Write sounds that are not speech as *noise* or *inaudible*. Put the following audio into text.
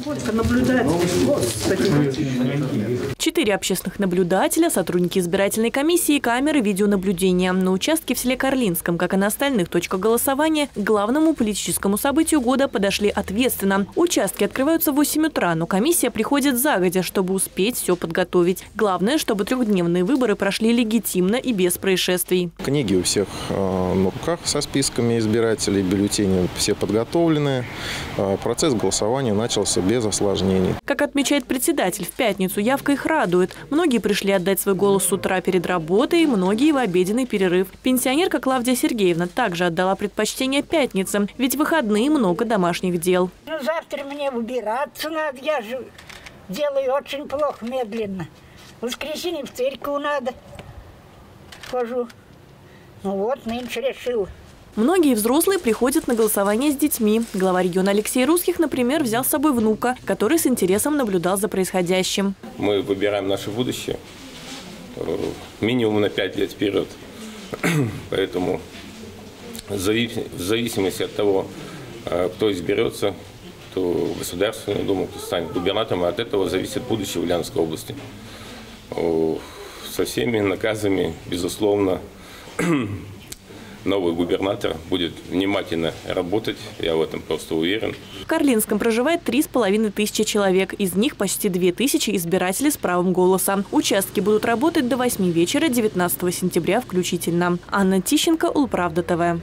Сколько наблюдателей, господи. Четыре общественных наблюдателя, сотрудники избирательной комиссии, камеры видеонаблюдения. На участке в селе Карлинском, как и на остальных точках голосования, к главному политическому событию года подошли ответственно. Участки открываются в 8 утра, но комиссия приходит загодя, чтобы успеть все подготовить. Главное, чтобы трехдневные выборы прошли легитимно и без происшествий. Книги у всех э, на руках со списками избирателей, бюллетени все подготовлены. Э, Процесс голосования начался без осложнений. Как отмечает председатель, в пятницу явка их радует. Многие пришли отдать свой голос с утра перед работой, многие в обеденный перерыв. Пенсионерка Клавдия Сергеевна также отдала предпочтение пятницам, ведь в выходные много домашних дел. Ну, завтра мне выбираться надо, я же делаю очень плохо, медленно. В воскресенье в церковь надо. Хожу. Ну вот, нынче решил. Многие взрослые приходят на голосование с детьми. Глава региона Алексей Русских, например, взял с собой внука, который с интересом наблюдал за происходящим. Мы выбираем наше будущее э, минимум на 5 лет вперед. *clears throat* Поэтому в зави- в зависимости от того, э, кто изберется, кто в Государственную Думу, кто станет губернатором, от этого зависит будущее Ульяновской области. Со всеми наказами, безусловно, *clears throat* новый губернатор будет внимательно работать, я в этом просто уверен. В Карлинском проживает три с половиной тысячи человек. Из них почти две тысячи избирателей с правом голоса. Участки будут работать до 8 вечера 19 сентября включительно. Анна Тищенко, Улправда ТВ.